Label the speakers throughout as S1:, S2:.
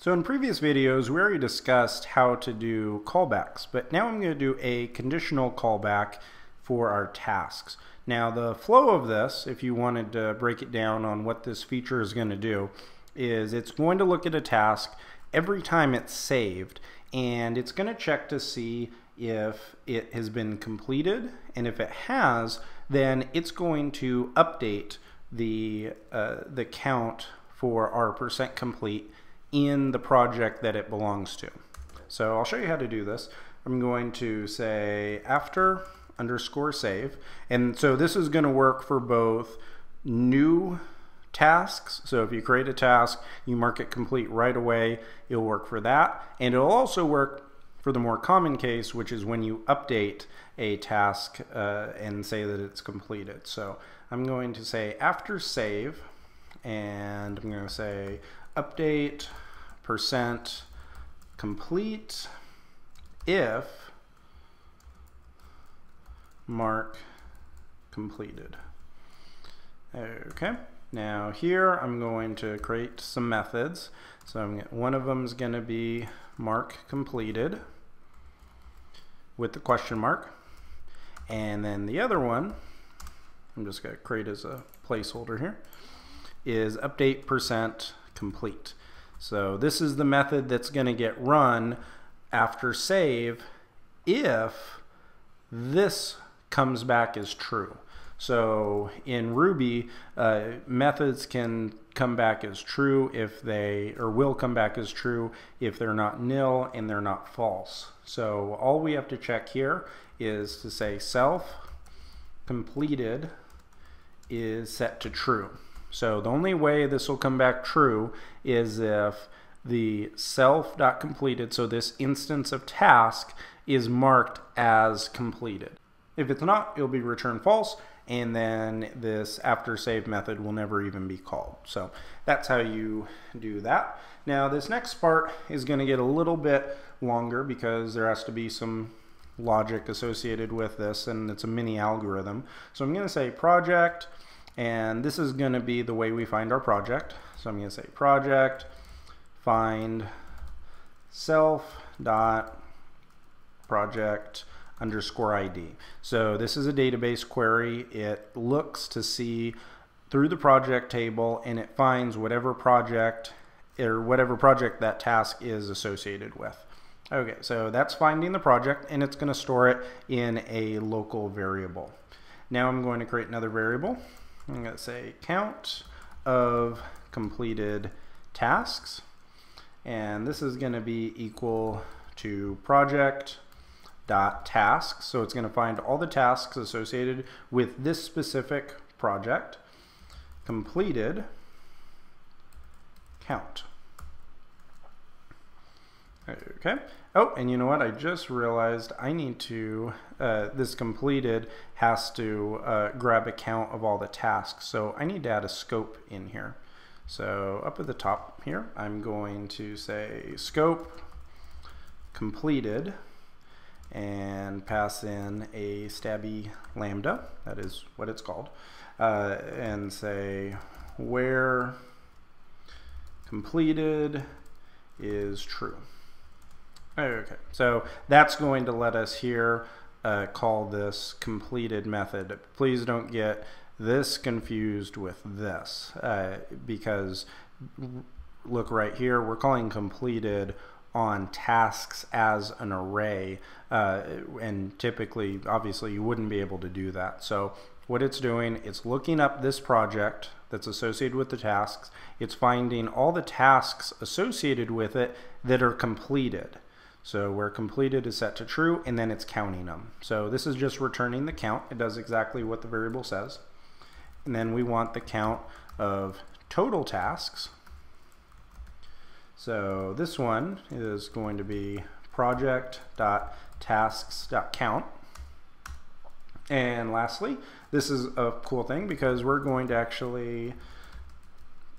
S1: So in previous videos, we already discussed how to do callbacks, but now I'm going to do a conditional callback for our tasks. Now the flow of this, if you wanted to break it down on what this feature is going to do, is it's going to look at a task every time it's saved, and it's going to check to see if it has been completed, and if it has, then it's going to update the, uh, the count for our percent complete in the project that it belongs to. So I'll show you how to do this. I'm going to say after underscore save. And so this is going to work for both new tasks. So if you create a task, you mark it complete right away, it'll work for that. And it'll also work for the more common case, which is when you update a task uh, and say that it's completed. So I'm going to say after save, and I'm going to say update percent complete if mark completed. Okay, now here I'm going to create some methods. So I'm, one of them is going to be mark completed with the question mark. And then the other one, I'm just going to create as a placeholder here, is update percent complete. So this is the method that's going to get run after save if this comes back as true. So in Ruby, uh, methods can come back as true if they, or will come back as true if they're not nil and they're not false. So all we have to check here is to say self completed is set to true. So the only way this will come back true is if the self.completed, so this instance of task, is marked as completed. If it's not, it'll be returned false, and then this after save method will never even be called. So that's how you do that. Now this next part is going to get a little bit longer because there has to be some logic associated with this and it's a mini algorithm. So I'm going to say project and this is going to be the way we find our project. So I'm going to say project find self dot project underscore ID. So this is a database query. It looks to see through the project table and it finds whatever project or whatever project that task is associated with. Okay, so that's finding the project and it's going to store it in a local variable. Now I'm going to create another variable I'm going to say count of completed tasks. And this is going to be equal to project dot tasks. So it's going to find all the tasks associated with this specific project completed count. Okay. Oh, and you know what? I just realized I need to, uh, this completed has to uh, grab a count of all the tasks. So I need to add a scope in here. So up at the top here, I'm going to say scope completed and pass in a stabby lambda, that is what it's called, uh, and say where completed is true. Okay, so that's going to let us here uh, call this completed method. Please don't get this confused with this uh, because look right here, we're calling completed on tasks as an array uh, and typically obviously you wouldn't be able to do that. So what it's doing it's looking up this project that's associated with the tasks. It's finding all the tasks associated with it that are completed so where completed is set to true, and then it's counting them. So this is just returning the count. It does exactly what the variable says. And then we want the count of total tasks. So this one is going to be project.tasks.count. And lastly, this is a cool thing because we're going to actually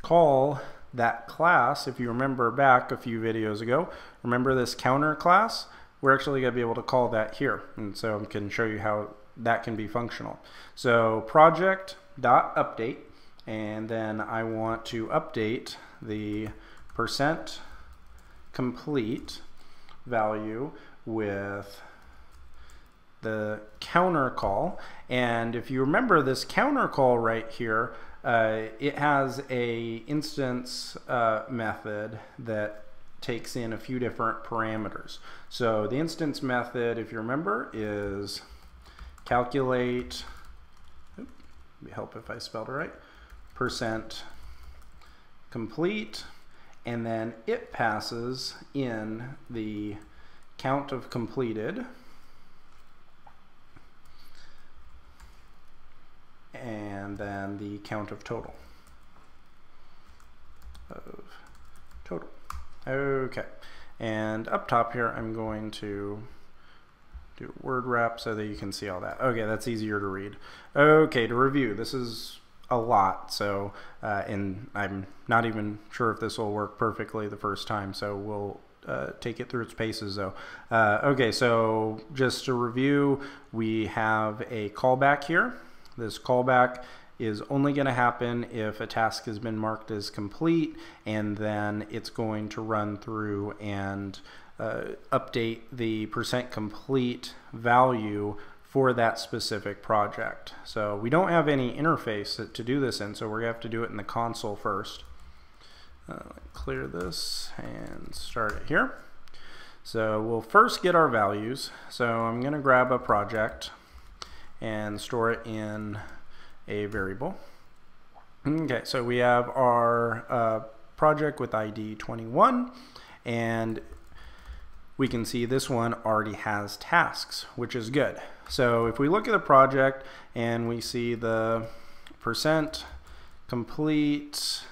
S1: call that class, if you remember back a few videos ago, remember this counter class? We're actually going to be able to call that here. And so I can show you how that can be functional. So project dot update, and then I want to update the percent complete value with the counter call. And if you remember this counter call right here, uh, it has a instance uh, method that takes in a few different parameters. So the instance method, if you remember, is calculate, oops, help if I spelled it right, percent complete, and then it passes in the count of completed, and then the count of total. Of total. Okay. And up top here, I'm going to do word wrap so that you can see all that. Okay, that's easier to read. Okay, to review, this is a lot, so, uh, and I'm not even sure if this will work perfectly the first time, so we'll uh, take it through its paces though. Uh, okay, so just to review, we have a callback here. This callback is only going to happen if a task has been marked as complete and then it's going to run through and uh, update the percent complete value for that specific project. So we don't have any interface to do this in, so we're going to have to do it in the console first. Uh, clear this and start it here. So we'll first get our values. So I'm going to grab a project and store it in a variable. Okay, so we have our uh, project with ID 21 and we can see this one already has tasks, which is good. So if we look at the project and we see the percent complete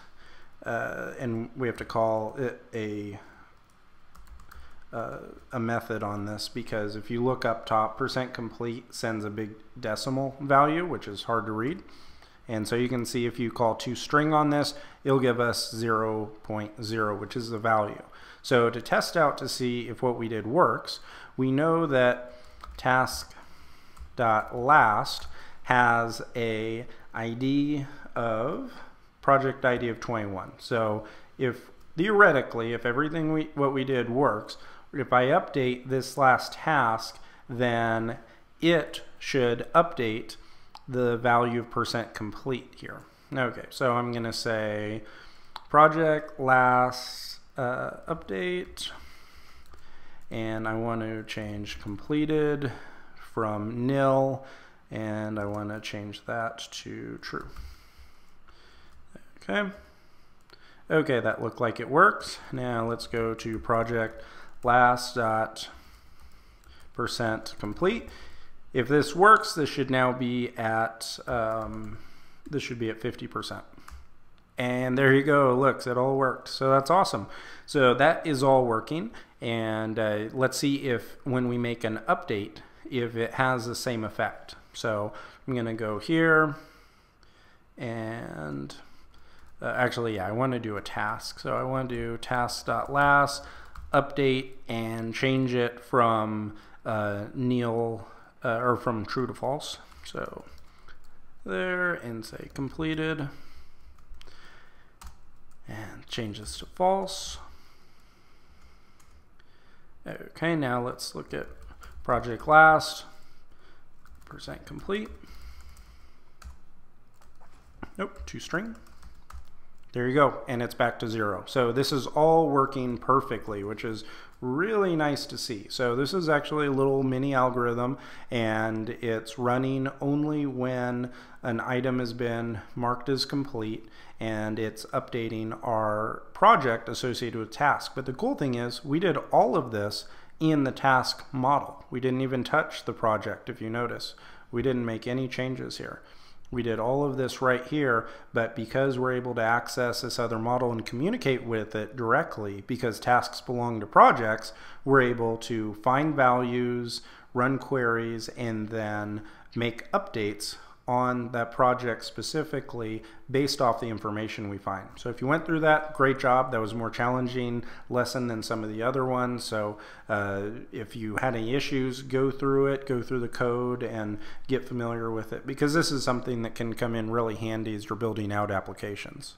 S1: uh, and we have to call it a uh, a method on this because if you look up top, percent complete sends a big decimal value, which is hard to read. And so you can see if you call toString on this, it'll give us 0, 0.0, which is the value. So to test out to see if what we did works, we know that task.last has a ID of project ID of 21. So if theoretically, if everything we, what we did works, if I update this last task, then it should update the value of percent complete here. Okay, so I'm going to say project last uh, update, and I want to change completed from nil, and I want to change that to true. Okay. Okay, that looked like it works. Now let's go to project last dot percent complete. If this works, this should now be at um, this should be at 50%. And there you go. Looks, it all worked. So that's awesome. So that is all working. And uh, let's see if when we make an update, if it has the same effect. So I'm going to go here and uh, actually, yeah, I want to do a task. So I want to do task.last update and change it from uh, nil uh, or from true to false. So there and say completed and change this to false. Okay, now let's look at project last, percent complete. Nope, toString. There you go, and it's back to zero. So this is all working perfectly, which is really nice to see. So this is actually a little mini algorithm, and it's running only when an item has been marked as complete, and it's updating our project associated with task. But the cool thing is we did all of this in the task model. We didn't even touch the project, if you notice. We didn't make any changes here. We did all of this right here, but because we're able to access this other model and communicate with it directly, because tasks belong to projects, we're able to find values, run queries, and then make updates on that project specifically based off the information we find. So if you went through that, great job. That was a more challenging lesson than some of the other ones. So uh, if you had any issues, go through it, go through the code and get familiar with it because this is something that can come in really handy as you're building out applications.